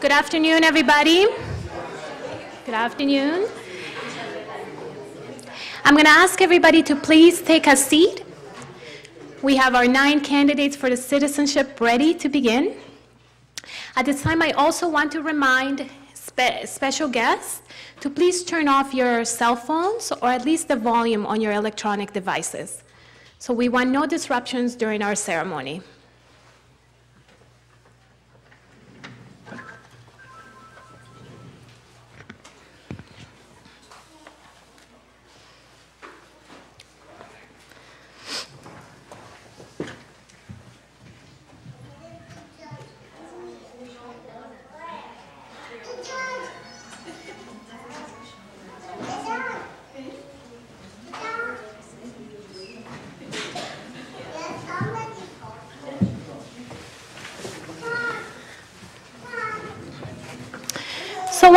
Good afternoon, everybody. Good afternoon. I'm going to ask everybody to please take a seat. We have our nine candidates for the citizenship ready to begin. At this time, I also want to remind spe special guests to please turn off your cell phones or at least the volume on your electronic devices. So we want no disruptions during our ceremony.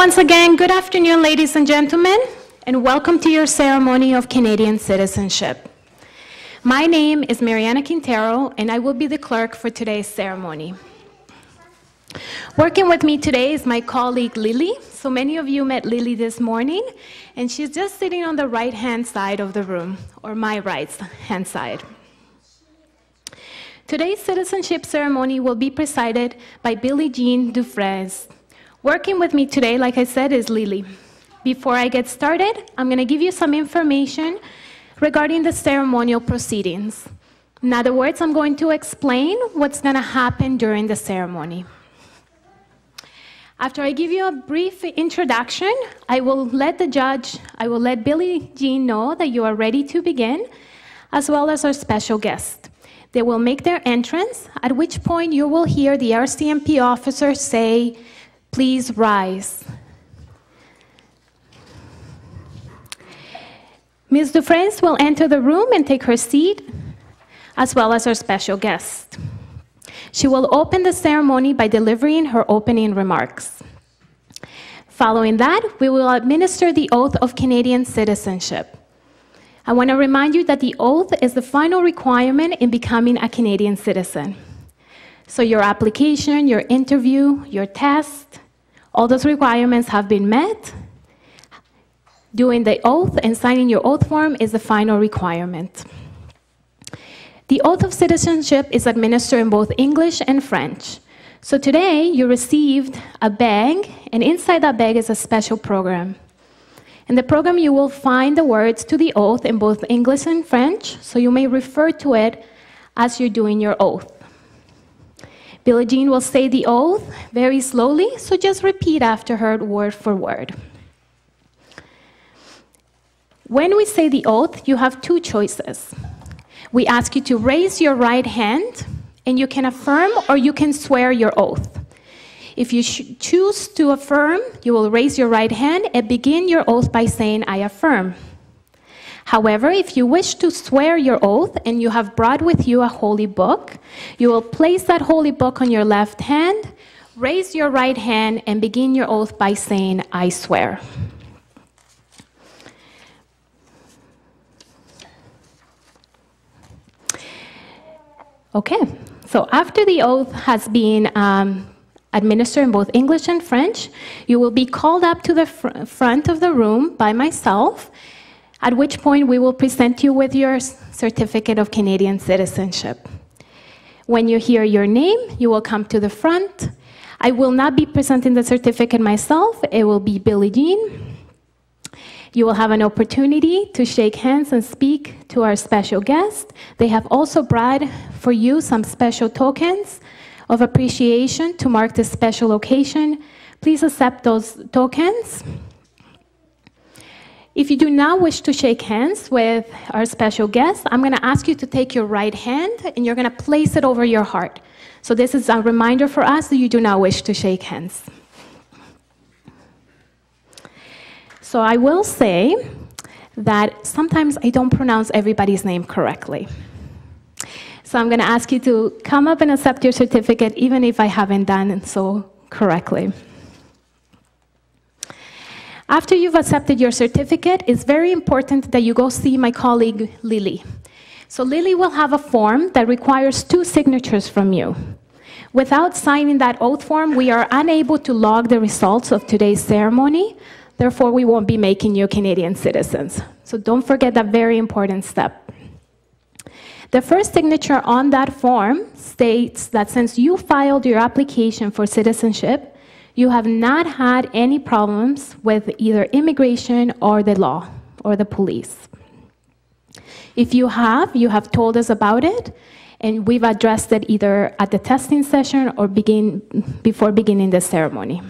Once again, good afternoon, ladies and gentlemen, and welcome to your ceremony of Canadian citizenship. My name is Mariana Quintero, and I will be the clerk for today's ceremony. Working with me today is my colleague Lily. So many of you met Lily this morning, and she's just sitting on the right-hand side of the room, or my right-hand side. Today's citizenship ceremony will be presided by Billie Jean Dufresne, Working with me today, like I said, is Lily. Before I get started, I'm going to give you some information regarding the ceremonial proceedings. In other words, I'm going to explain what's going to happen during the ceremony. After I give you a brief introduction, I will let the judge, I will let Billie Jean know that you are ready to begin, as well as our special guest. They will make their entrance, at which point you will hear the RCMP officer say, Please rise. Ms. Dufresne will enter the room and take her seat, as well as our special guest. She will open the ceremony by delivering her opening remarks. Following that, we will administer the oath of Canadian citizenship. I want to remind you that the oath is the final requirement in becoming a Canadian citizen. So your application, your interview, your test, all those requirements have been met. Doing the oath and signing your oath form is the final requirement. The oath of citizenship is administered in both English and French. So today you received a bag, and inside that bag is a special program. In the program, you will find the words to the oath in both English and French, so you may refer to it as you're doing your oath. Billie Jean will say the oath very slowly, so just repeat after her word for word. When we say the oath, you have two choices. We ask you to raise your right hand, and you can affirm or you can swear your oath. If you choose to affirm, you will raise your right hand and begin your oath by saying, I affirm. However, if you wish to swear your oath and you have brought with you a holy book, you will place that holy book on your left hand, raise your right hand, and begin your oath by saying, I swear. Okay, so after the oath has been um, administered in both English and French, you will be called up to the fr front of the room by myself at which point we will present you with your certificate of Canadian citizenship. When you hear your name, you will come to the front. I will not be presenting the certificate myself, it will be Billie Jean. You will have an opportunity to shake hands and speak to our special guest. They have also brought for you some special tokens of appreciation to mark this special occasion. Please accept those tokens. If you do not wish to shake hands with our special guest, I'm going to ask you to take your right hand and you're going to place it over your heart. So this is a reminder for us that you do not wish to shake hands. So I will say that sometimes I don't pronounce everybody's name correctly. So I'm going to ask you to come up and accept your certificate even if I haven't done so correctly. After you've accepted your certificate, it's very important that you go see my colleague Lily. So Lily will have a form that requires two signatures from you. Without signing that oath form, we are unable to log the results of today's ceremony. Therefore, we won't be making you Canadian citizens. So don't forget that very important step. The first signature on that form states that since you filed your application for citizenship, you have not had any problems with either immigration or the law or the police. If you have, you have told us about it, and we've addressed it either at the testing session or begin, before beginning the ceremony.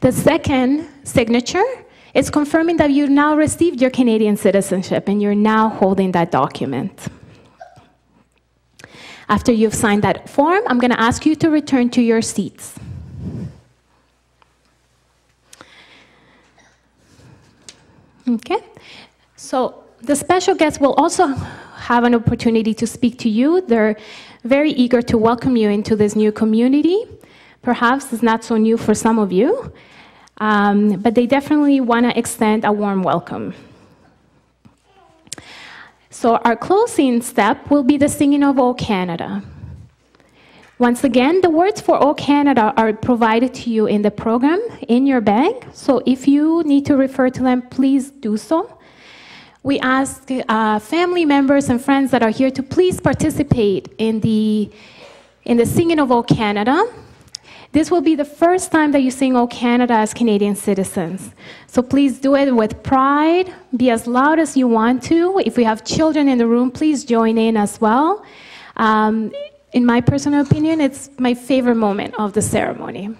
The second signature is confirming that you now received your Canadian citizenship and you're now holding that document. After you've signed that form, I'm going to ask you to return to your seats. Okay, so the special guests will also have an opportunity to speak to you. They're very eager to welcome you into this new community. Perhaps it's not so new for some of you, um, but they definitely want to extend a warm welcome. So our closing step will be the singing of O Canada. Once again, the words for O Canada are provided to you in the program in your bag. So if you need to refer to them, please do so. We ask uh, family members and friends that are here to please participate in the, in the singing of O Canada. This will be the first time that you sing O Canada as Canadian citizens. So please do it with pride, be as loud as you want to. If we have children in the room, please join in as well. Um, in my personal opinion, it's my favorite moment of the ceremony.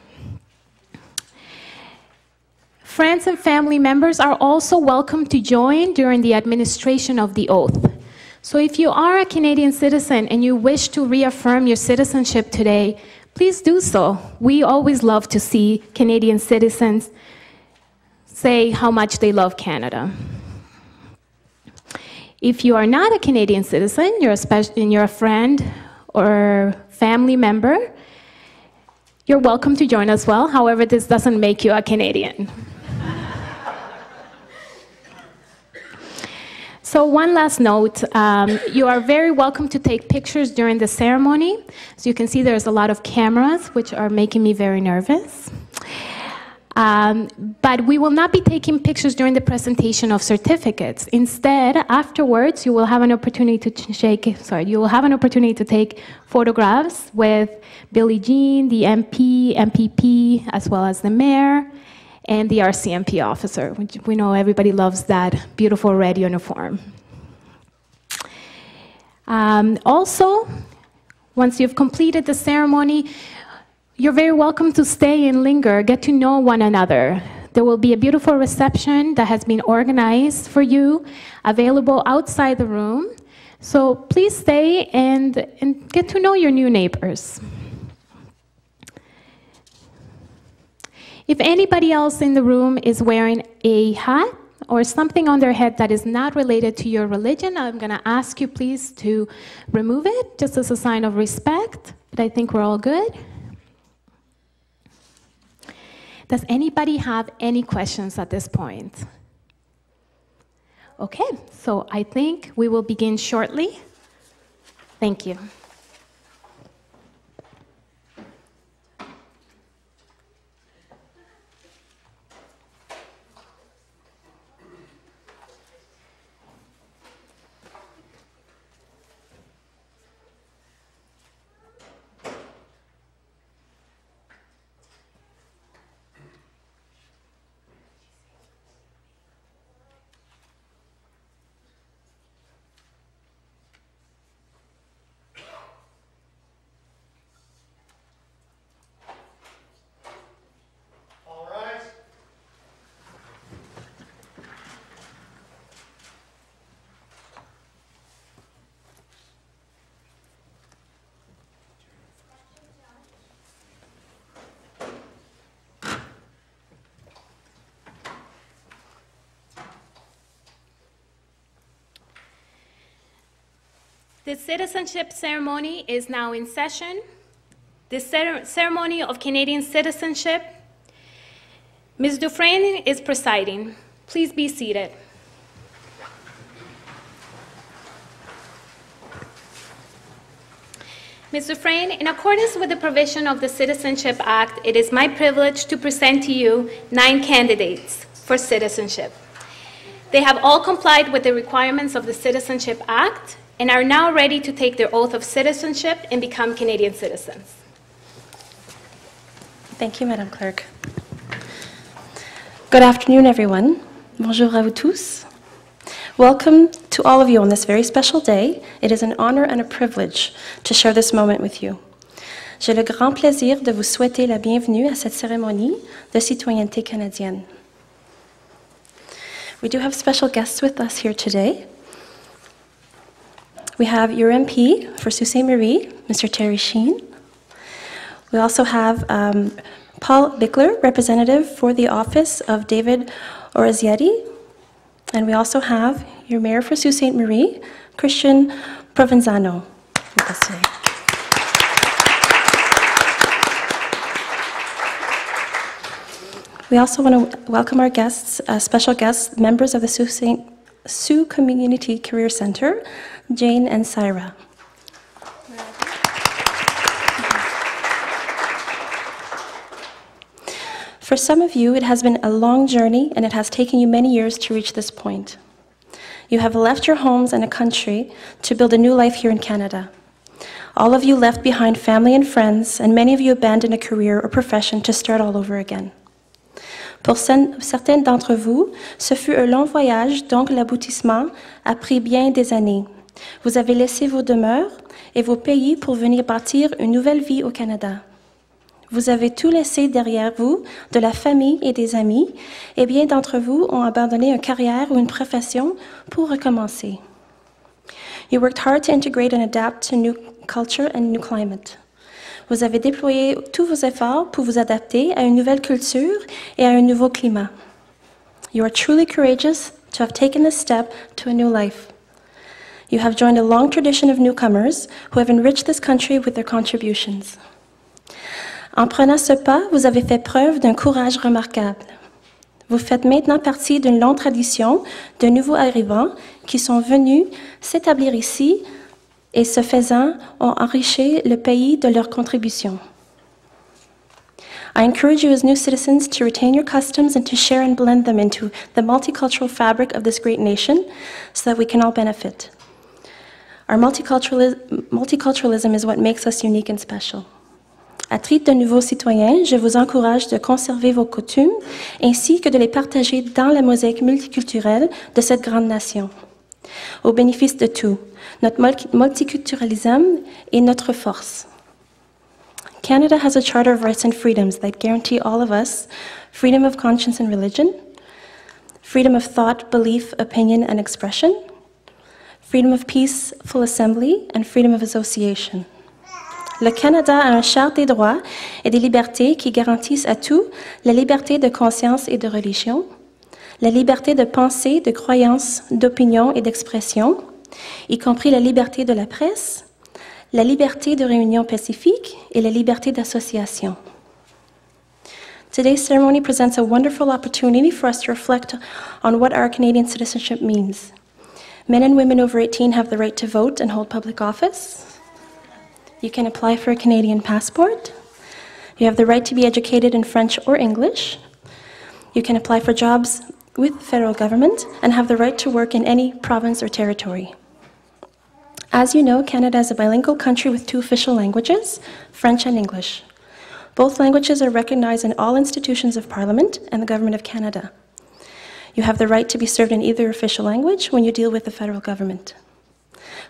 Friends and family members are also welcome to join during the administration of the oath. So if you are a Canadian citizen and you wish to reaffirm your citizenship today, please do so. We always love to see Canadian citizens say how much they love Canada. If you are not a Canadian citizen, you're a, special, you're a friend or family member, you're welcome to join as well. However, this doesn't make you a Canadian. So one last note, um, you are very welcome to take pictures during the ceremony. So you can see there's a lot of cameras, which are making me very nervous. Um, but we will not be taking pictures during the presentation of certificates. Instead, afterwards, you will have an opportunity to shake, sorry, you will have an opportunity to take photographs with Billie Jean, the MP, MPP, as well as the mayor, and the RCMP officer, which we know everybody loves that beautiful red uniform. Um, also, once you've completed the ceremony, you're very welcome to stay and linger, get to know one another. There will be a beautiful reception that has been organized for you, available outside the room. So please stay and, and get to know your new neighbors. If anybody else in the room is wearing a hat or something on their head that is not related to your religion, I'm going to ask you please to remove it just as a sign of respect. But I think we're all good. Does anybody have any questions at this point? Okay, so I think we will begin shortly. Thank you. The citizenship ceremony is now in session. The ceremony of Canadian citizenship. Ms. Dufresne is presiding. Please be seated. Ms. Frayne, in accordance with the provision of the Citizenship Act, it is my privilege to present to you nine candidates for citizenship. They have all complied with the requirements of the Citizenship Act and are now ready to take their oath of citizenship and become Canadian citizens. Thank you, Madam Clerk. Good afternoon, everyone. Bonjour à vous tous. Welcome to all of you on this very special day. It is an honor and a privilege to share this moment with you. J'ai le grand plaisir de vous souhaiter la bienvenue à cette cérémonie de citoyenneté canadienne. We do have special guests with us here today. We have your MP for Sault Ste. Marie, Mr. Terry Sheehan. We also have um, Paul Bickler, representative for the office of David Orazietti. And we also have your mayor for Sault Ste. Marie, Christian Provenzano, with us today. We also want to welcome our guests, uh, special guests, members of the Sault, Saint, Sault Community Career Center, Jane and Syra. For some of you, it has been a long journey and it has taken you many years to reach this point. You have left your homes and a country to build a new life here in Canada. All of you left behind family and friends, and many of you abandoned a career or profession to start all over again. Pour certains d'entre vous, ce fut un long voyage, donc l'aboutissement a pris bien des années. Vous avez laissé vos demeures et vos pays pour venir bâtir une nouvelle vie au Canada. Vous avez tout laissé derrière vous, de la famille et des amis, et bien d'entre vous ont abandonné une carrière ou une profession pour recommencer. You worked hard to integrate and adapt to new culture and new climate. Vous avez déployé tous vos efforts pour vous adapter à une nouvelle culture et à un nouveau climat. You are truly courageous to have taken this step to a new life. You have joined a long tradition of newcomers who have enriched this country with their contributions. En prenant ce pas, vous avez fait preuve d'un courage remarquable. Vous faites maintenant partie d'une longue tradition de nouveaux arrivants qui sont venus s'établir ici et ce faisant ont enrichi le pays de leurs contributions. I encourage you as new citizens to retain your customs and to share and blend them into the multicultural fabric of this great nation so that we can all benefit. Our multiculturalism, multiculturalism is what makes us unique and special. À titre de nouveaux citoyens, je vous encourage de conserver vos coutumes ainsi que de les partager dans la mosaïque multiculturelle de cette grande nation. Au bénéfice de tous, notre multiculturalisme est notre force. Canada has a charter of rights and freedoms that guarantee all of us freedom of conscience and religion, freedom of thought, belief, opinion, and expression, freedom of peaceful assembly, and freedom of association. Le Canada a un charte des droits et des libertés qui garantissent à tous la liberté de conscience et de religion, la liberté de pensée, de croyance, d'opinion et d'expression, y compris la liberté de la presse, la liberté de réunion pacifique et la liberté d'association. Today's ceremony presents a wonderful opportunity for us to reflect on what our Canadian citizenship means. Men and women over 18 have the right to vote and hold public office. You can apply for a Canadian passport. You have the right to be educated in French or English. You can apply for jobs with the federal government and have the right to work in any province or territory. As you know, Canada is a bilingual country with two official languages, French and English. Both languages are recognized in all institutions of Parliament and the Government of Canada. You have the right to be served in either official language when you deal with the federal government.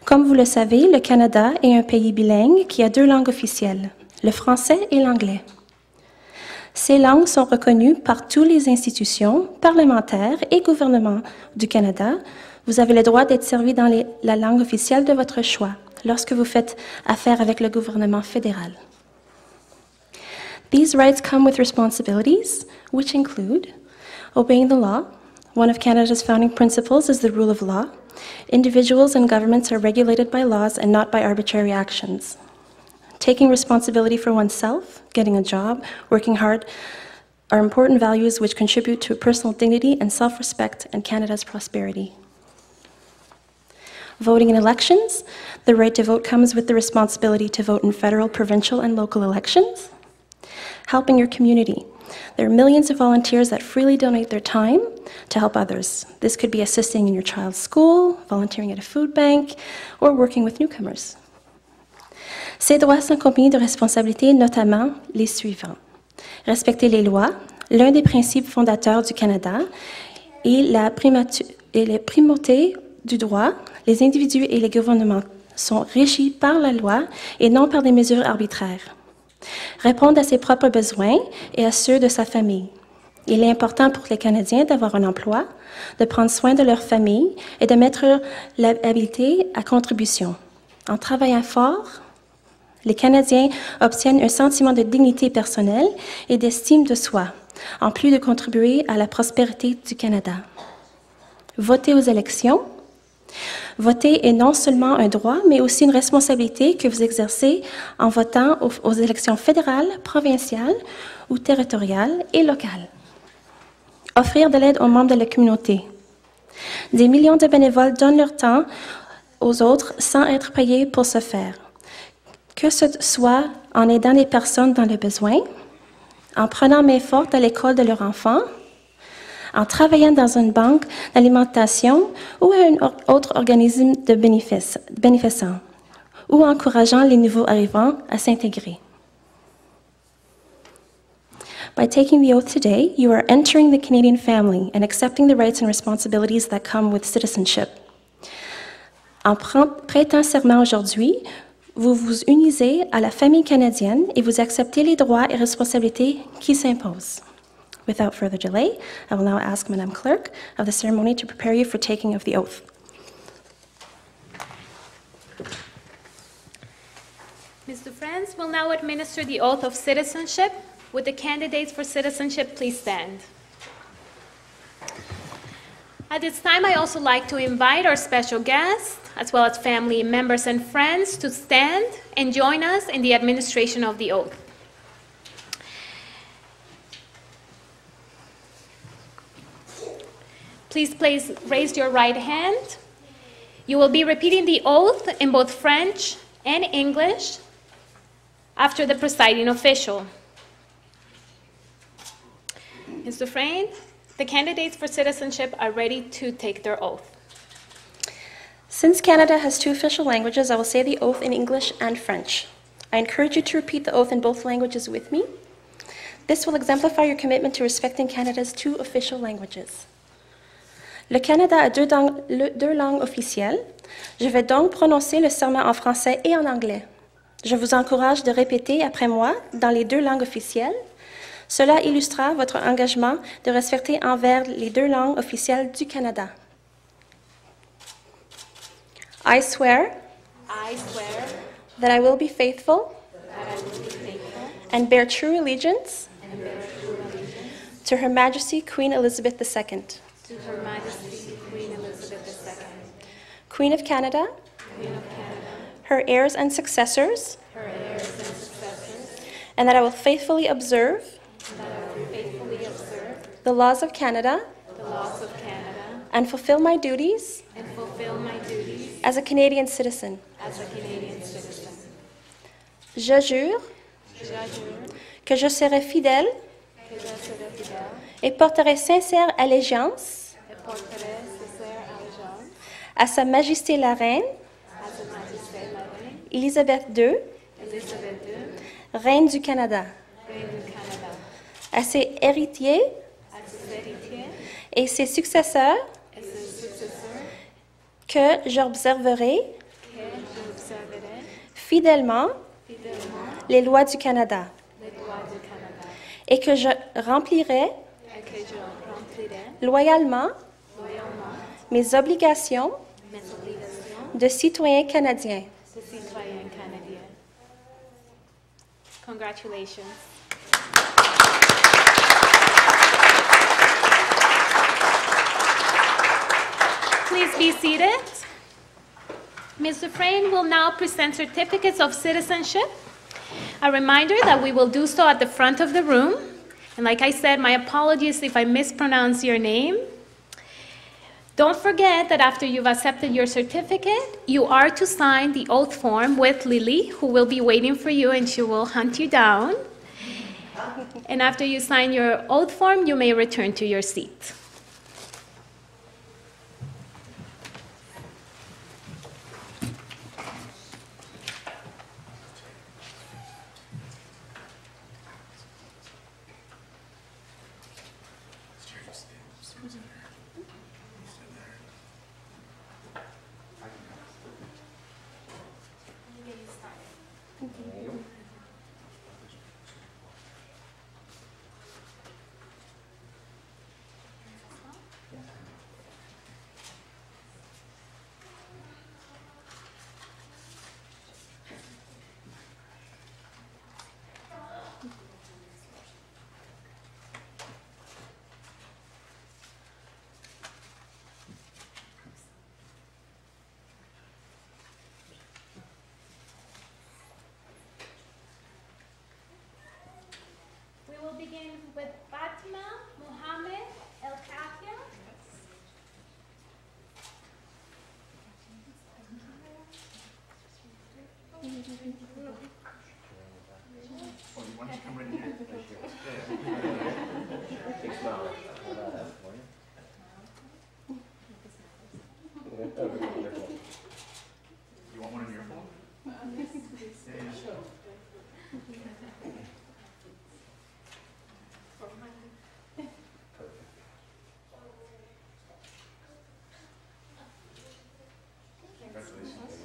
Comme vous le savez, le Canada est un pays bilingue qui a deux langues officielles, le français et l'anglais. Ces langues sont reconnues par toutes les institutions parlementaires et gouvernements du Canada. Vous avez le droit d'être servi dans la langue officielle de votre choix lorsque vous faites affaire avec le gouvernement fédéral. These rights come with responsibilities, which include obeying the law. One of Canada's founding principles is the rule of law. Individuals and governments are regulated by laws and not by arbitrary actions. Taking responsibility for oneself, getting a job, working hard are important values which contribute to personal dignity and self respect and Canada's prosperity. Voting in elections. The right to vote comes with the responsibility to vote in federal, provincial, and local elections. Helping your community. There are millions of volunteers that freely donate their time to help others. This could be assisting in your child's school, volunteering at a food bank, or working with newcomers. Ces droits sont accompagnés de responsabilités, notamment les suivants. Respecter les lois, l'un des principes fondateurs du Canada, et la, et la primauté du droit. Les individus et les gouvernements sont régis par la loi et non par des mesures arbitraires. Répondre à ses propres besoins et à ceux de sa famille. Il est important pour les Canadiens d'avoir un emploi, de prendre soin de leur famille et de mettre l'habilité à contribution. En travaillant fort, les Canadiens obtiennent un sentiment de dignité personnelle et d'estime de soi, en plus de contribuer à la prospérité du Canada. Voter aux élections. Voter est non seulement un droit, mais aussi une responsabilité que vous exercez en votant aux, aux élections fédérales, provinciales ou territoriales et locales. Offrir de l'aide aux membres de la communauté. Des millions de bénévoles donnent leur temps aux autres sans être payés pour ce faire. Que ce soit en aidant les personnes dans le besoin, en prenant main forte à l'école de leur enfant, en travaillant dans une banque d'alimentation ou à un autre organisme de bénéfice- bénéficent, ou encourageant les nouveaux arrivants à s'intégrer. By taking the oath today, you are entering the Canadian family and accepting the rights and responsibilities that come with citizenship. En prêtant serment aujourd'hui, vous vous unisez à la famille canadienne et vous acceptez les droits et responsabilités qui s'imposent. Without further delay, I will now ask Madame Clerk of the ceremony to prepare you for taking of the oath. Mr. Friends will now administer the oath of citizenship. Would the candidates for citizenship please stand? At this time, I also like to invite our special guests, as well as family members and friends, to stand and join us in the administration of the oath. Please place, raise your right hand. You will be repeating the oath in both French and English after the presiding official. Mr. Dufresne, the candidates for citizenship are ready to take their oath. Since Canada has two official languages, I will say the oath in English and French. I encourage you to repeat the oath in both languages with me. This will exemplify your commitment to respecting Canada's two official languages. Le Canada a deux, le- deux langues officielles. Je vais donc prononcer le serment en français et en anglais. Je vous encourage de répéter après moi dans les deux langues officielles. Cela illustrera votre engagement de respecter envers les deux langues officielles du Canada. I swear I swear that I will be faithful will be faithful and bear true allegiance and bear true allegiance to Her Majesty Queen Elizabeth II, to Her Majesty Queen Elizabeth II, Queen of Canada, Queen of Canada, her heirs and successors, her heirs and successors, and that I will faithfully observe faithfully observe the laws of Canada the laws of Canada and fulfill my duties and fulfill my duties as a Canadian citizen. as a Canadian citizen. Je jure Je jure que je serai fidèle que je serai fidèle et porterai sincère allégeance et porterai sincère allégeance à Sa Majesté la Reine à Sa Majesté la Reine Élisabeth II, Élisabeth II, Reine du Canada, Reine du Canada, à ses héritiers à ses héritiers et ses successeurs et ses successeurs, que j'observerai fidèlement fidèlement les lois du Canada les lois du Canada et que je remplirai et que je remplirai loyalement loyalement mes obligations mes obligations de citoyen canadien. de citoyen canadien. Congratulations. Please be seated. Ms. Dufresne will now present certificates of citizenship. A reminder that we will do so at the front of the room. And like I said, my apologies if I mispronounce your name. Don't forget that after you've accepted your certificate, you are to sign the oath form with Lily, who will be waiting for you and she will hunt you down. And after you sign your oath form, you may return to your seat. We will begin with Fatima Mohammed El Kafia. You Judy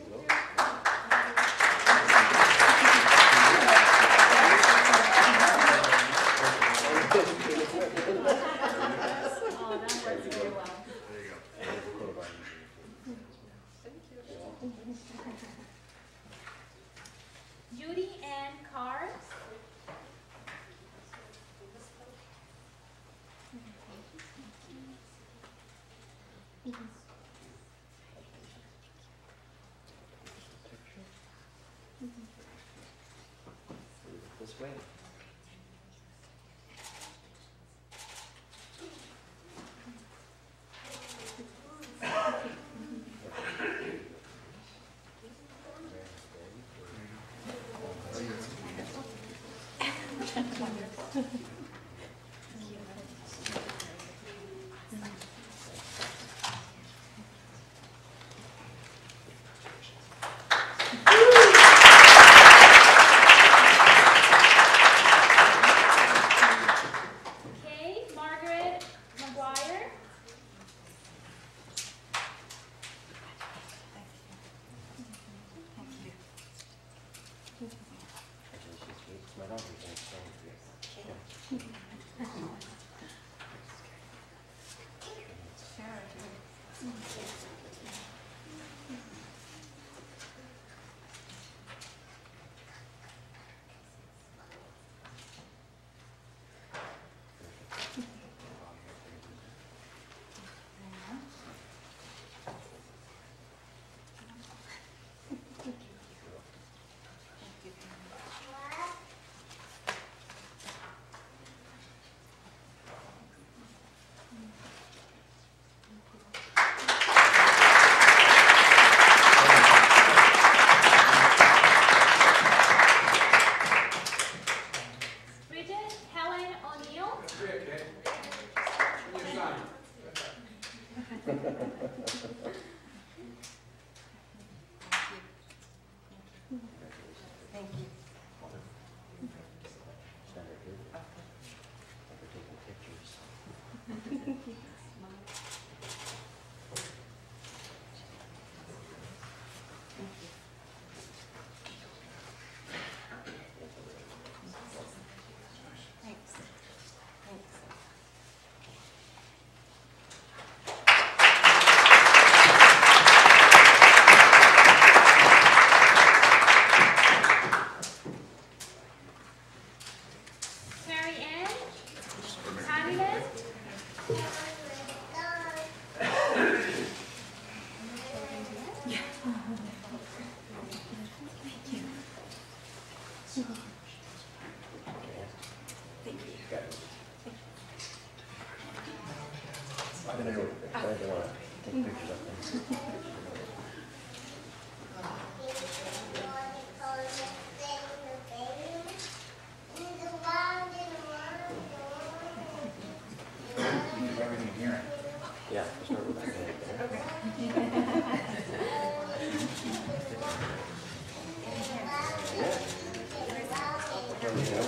Winnie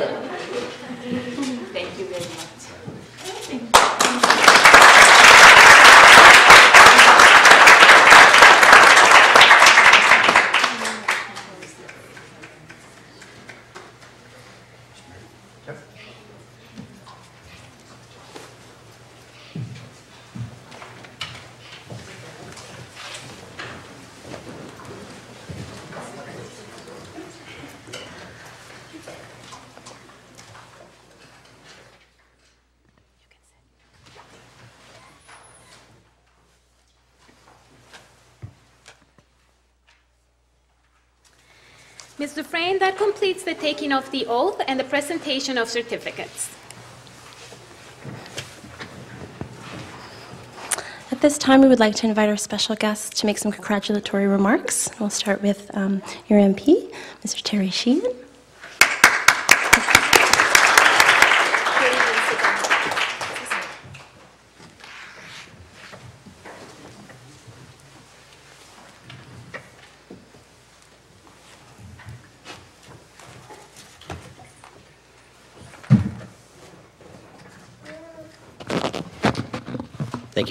Ms. Dufresne, that completes the taking of the oath and the presentation of certificates. At this time, we would like to invite our special guests to make some congratulatory remarks. We'll start with um, your MP, Mr. Terry Sheehan.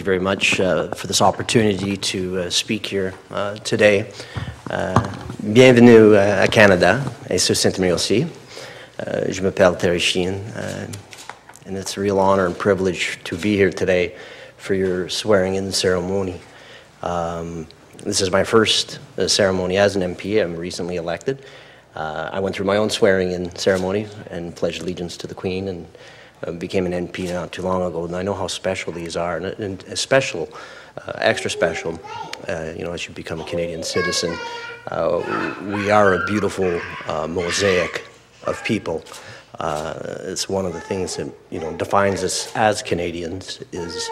You very much uh, for this opportunity to uh, speak here uh, today. Bienvenue à Canada et sur Sainte-Marie aussi. Je m'appelle Terry Sheehan, and it's a real honor and privilege to be here today for your swearing-in ceremony. Um, this is my first uh, ceremony as an MP. I'm recently elected. Uh, I went through my own swearing-in ceremony and pledged allegiance to the Queen and uh, became an MP not too long ago, and I know how special these are, and, and special, uh, extra special, uh, you know, as you become a Canadian citizen. Uh, we are a beautiful mosaic of people. It's one of the things that you know defines us as Canadians is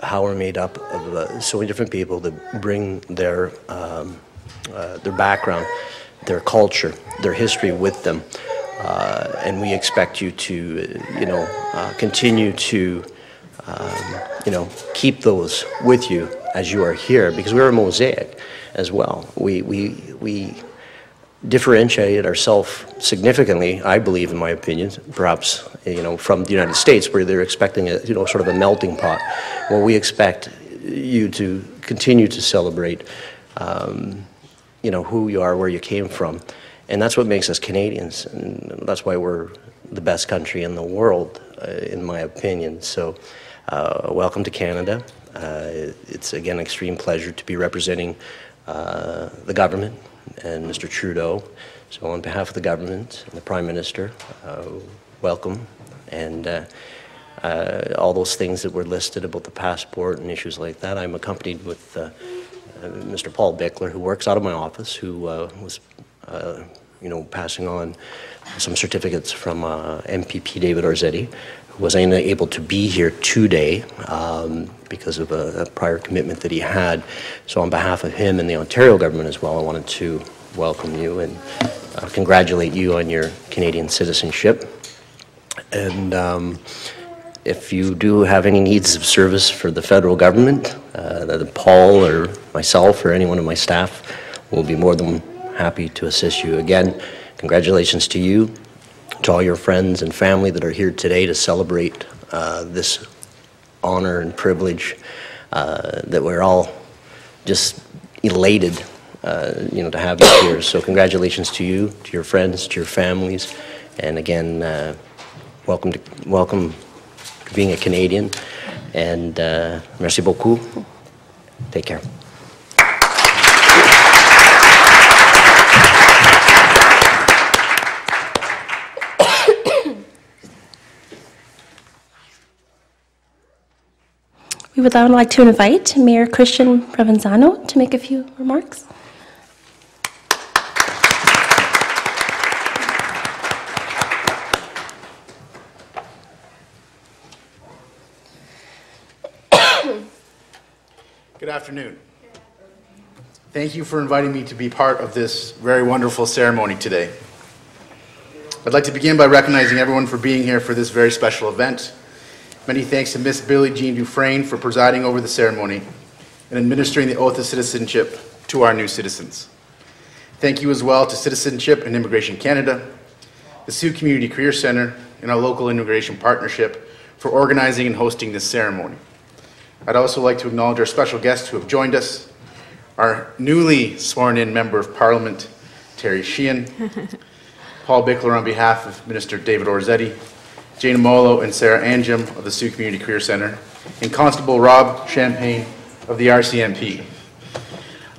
how we're made up of so many different people that bring their um, their background, their culture, their history with them, uh, and we expect you to, uh, you know, uh, continue to, um, you know, keep those with you as you are here, because we're a mosaic as well. We we we differentiated ourselves significantly, I believe, in my opinion, perhaps you know from the United States, where they're expecting a you know sort of a melting pot. Well, we expect you to continue to celebrate, um, you know, who you are, where you came from, and that's what makes us Canadians, and that's why we're the best country in the world, uh, in my opinion. So, uh, welcome to Canada. Uh, it's again an extreme pleasure to be representing uh, the government and Mr. Trudeau. So, on behalf of the government and the Prime Minister, uh, welcome. And uh, all those things that were listed about the passport and issues like that, I'm accompanied with Mr. Paul Bickler, who works out of my office, who was, uh, you know, passing on some certificates from uh, MPP David Orazietti, who was unable to be here today um, because of a, a prior commitment that he had. So on behalf of him and the Ontario government as well, I wanted to welcome you and uh, congratulate you on your Canadian citizenship. And um, if you do have any needs of service for the federal government, uh, that Paul or myself or anyone of my staff will be more than happy to assist you. Again, congratulations to you, to all your friends and family that are here today to celebrate uh, this honor and privilege uh, that we're all just elated, uh, you know, to have you here. So congratulations to you, to your friends, to your families, and again, uh, welcome to welcome to being a Canadian. And uh, merci beaucoup. Take care. We would now like to invite Mayor Christian Provenzano to make a few remarks. Good afternoon. Thank you for inviting me to be part of this very wonderful ceremony today. I'd like to begin by recognizing everyone for being here for this very special event. Many thanks to Miss Billie Jean Dufresne for presiding over the ceremony and administering the oath of citizenship to our new citizens. Thank you as well to Citizenship and Immigration Canada, the Sault Community Career Center, and our local immigration partnership for organizing and hosting this ceremony. I'd also like to acknowledge our special guests who have joined us, our newly sworn-in Member of Parliament, Terry Sheehan, Paul Bickler on behalf of Minister David Orazietti, Jane Molo and Sarah Anjum of the Sault Community Career Center, and Constable Rob Champagne of the RCMP.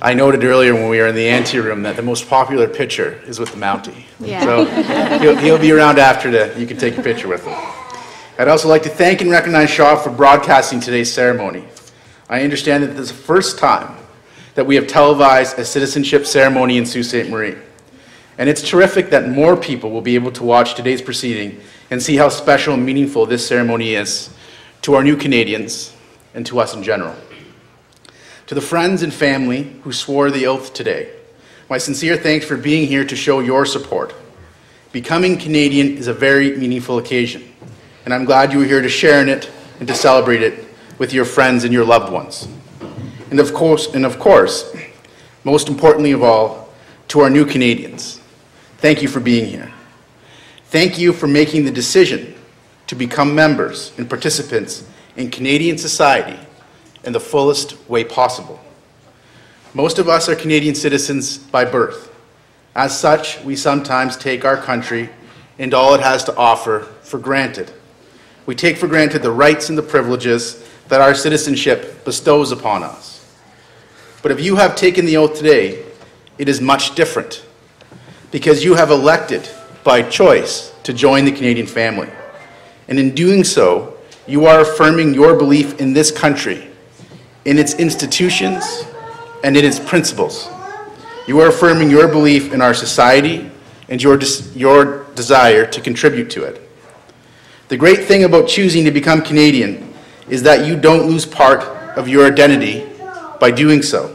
I noted earlier when we were in the anteroom that the most popular picture is with the Mountie. Yeah. So he'll, he'll be around after to, you can take a picture with him. I'd also like to thank and recognize Shaw for broadcasting today's ceremony. I understand that this is the first time that we have televised a citizenship ceremony in Sault Ste. Marie. And it's terrific that more people will be able to watch today's proceeding and see how special and meaningful this ceremony is to our new Canadians and to us in general. To the friends and family who swore the oath today, my sincere thanks for being here to show your support. Becoming Canadian is a very meaningful occasion, and I'm glad you are here to share in it and to celebrate it with your friends and your loved ones. And of course, and of course, most importantly of all, to our new Canadians, thank you for being here. Thank you for making the decision to become members and participants in Canadian society in the fullest way possible. Most of us are Canadian citizens by birth. As such, we sometimes take our country and all it has to offer for granted. We take for granted the rights and the privileges that our citizenship bestows upon us. But if you have taken the oath today, it is much different because you have elected by choice to join the Canadian family. And in doing so, you are affirming your belief in this country, in its institutions, and in its principles. You are affirming your belief in our society and your, your desire to contribute to it. The great thing about choosing to become Canadian is that you don't lose part of your identity by doing so.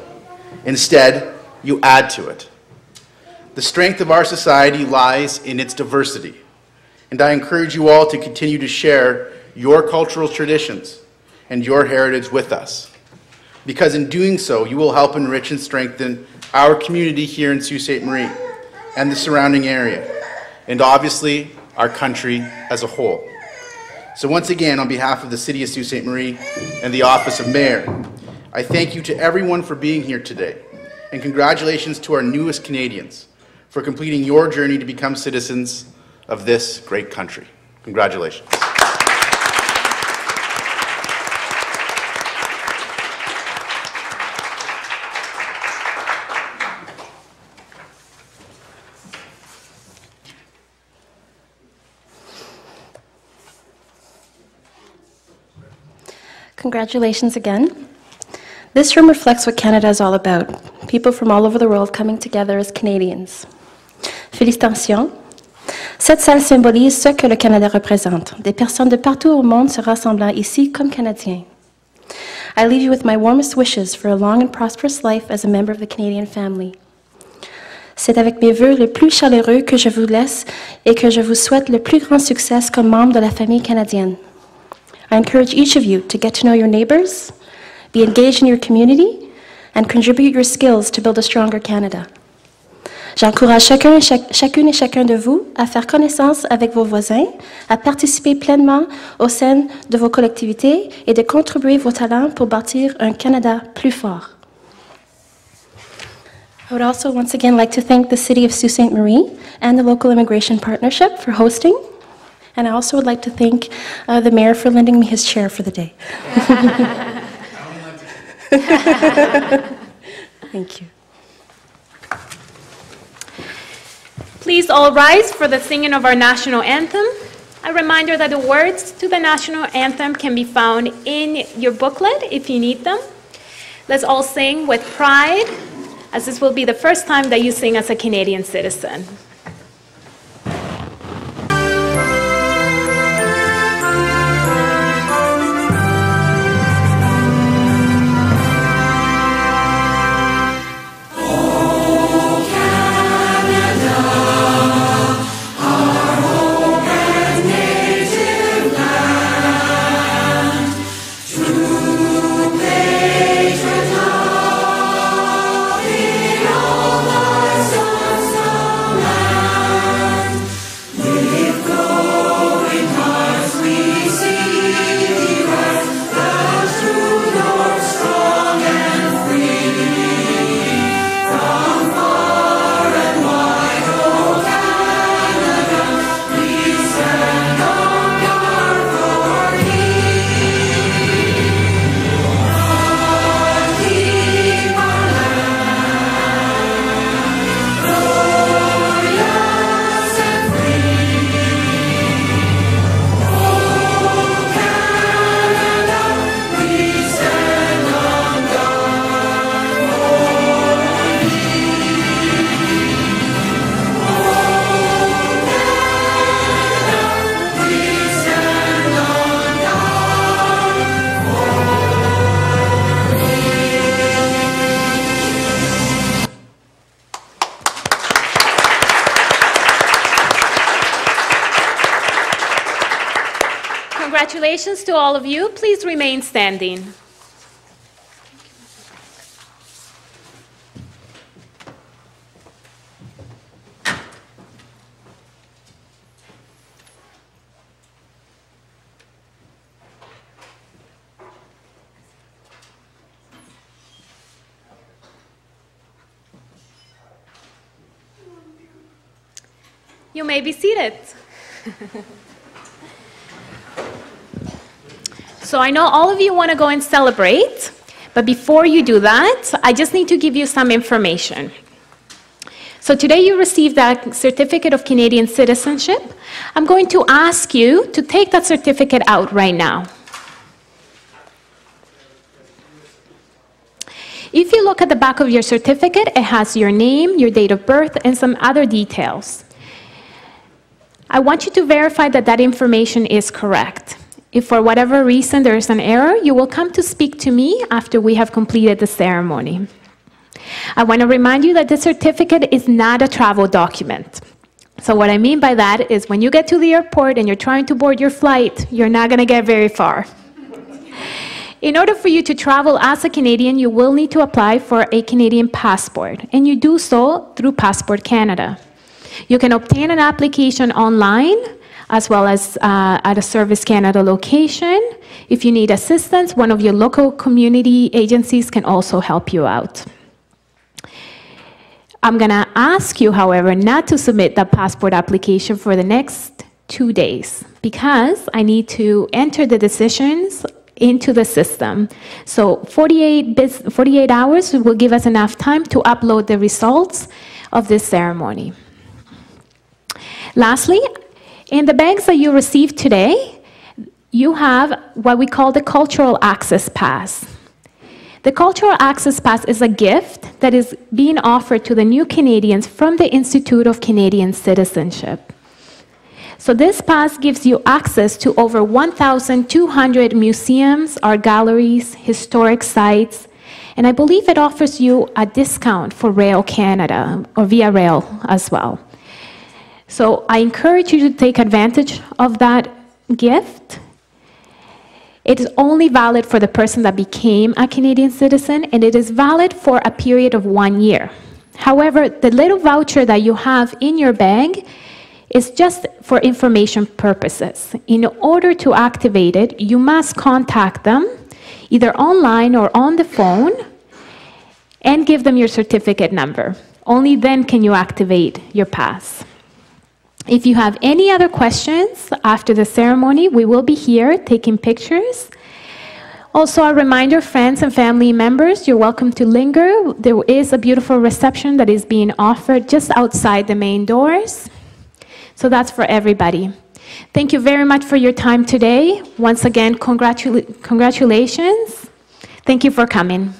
Instead, you add to it. The strength of our society lies in its diversity, and I encourage you all to continue to share your cultural traditions and your heritage with us. Because in doing so, you will help enrich and strengthen our community here in Sault Ste. Marie and the surrounding area, and obviously our country as a whole. So once again, on behalf of the City of Sault Ste. Marie and the Office of Mayor, I thank you to everyone for being here today, and congratulations to our newest Canadians for completing your journey to become citizens of this great country. Congratulations. Congratulations again. This room reflects what Canada is all about people from all over the world coming together as Canadians. Félicitations. Cette salle symbolise ce que le Canada représente, des personnes de partout au monde se rassemblant ici comme Canadiens. I leave you with my warmest wishes for a long and prosperous life as a member of the Canadian family. C'est avec mes vœux les plus chaleureux que je vous laisse et que je vous souhaite le plus grand succès comme membre de la famille canadienne. I encourage each of you to get to know your neighbors, be engaged in your community, and contribute your skills to build a stronger Canada. J'encourage chacun et chac- chacune et chacun de vous à faire connaissance avec vos voisins, à participer pleinement au sein de vos collectivités et de contribuer vos talents pour bâtir un Canada plus fort. I would also once again like to thank the City of Sault Ste. Marie and the Local Immigration Partnership for hosting. And I also would like to thank uh, the mayor for lending me his chair for the day. Thank you. Please all rise for the singing of our national anthem. A reminder that the words to the national anthem can be found in your booklet if you need them. Let's all sing with pride, as this will be the first time that you sing as a Canadian citizen. Congratulations to all of you. Please remain standing. You may be seated. So I know all of you want to go and celebrate, but before you do that, I just need to give you some information. So today you received that certificate of Canadian citizenship. I'm going to ask you to take that certificate out right now. If you look at the back of your certificate, it has your name, your date of birth, and some other details. I want you to verify that that information is correct. If for whatever reason there is an error, you will come to speak to me after we have completed the ceremony. I want to remind you that the certificate is not a travel document. So, what I mean by that is when you get to the airport and you're trying to board your flight, you're not going to get very far. In order for you to travel as a Canadian, you will need to apply for a Canadian passport, and you do so through Passport Canada. You can obtain an application online as well as uh, at a Service Canada location. If you need assistance, one of your local community agencies can also help you out. I'm going to ask you, however, not to submit the passport application for the next two days because I need to enter the decisions into the system. So 48, 48 hours will give us enough time to upload the results of this ceremony. Lastly, in the bags that you received today, you have what we call the Cultural Access Pass. The Cultural Access Pass is a gift that is being offered to the new Canadians from the Institute of Canadian Citizenship. So this pass gives you access to over 1,200 museums, art galleries, historic sites, and I believe it offers you a discount for Rail Canada or Via Rail as well. So I encourage you to take advantage of that gift. It is only valid for the person that became a Canadian citizen, and it is valid for a period of one year. However, the little voucher that you have in your bag is just for information purposes. In order to activate it, you must contact them either online or on the phone and give them your certificate number. Only then can you activate your pass. If you have any other questions after the ceremony, we will be here taking pictures. Also, a reminder, friends and family members, you're welcome to linger. There is a beautiful reception that is being offered just outside the main doors. So that's for everybody. Thank you very much for your time today. Once again, congratulations. Thank you for coming.